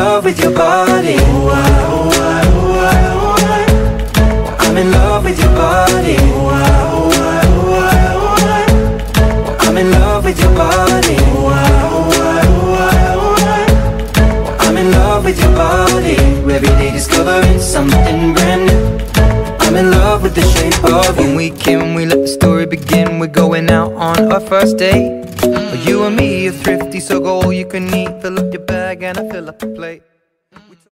love with your body. I, I, I, I. Well, I'm in love with your body. I, I, I, I. Well, I'm in love with your body. I, I, I, I. Well, I'm in love with your body. Every day discovering something brand new. I'm in love with the shape of you When we can, we let the story begin We're going out on our first date You and me are thrifty, so go all you can eat. Fill up your bag and I fill up the plate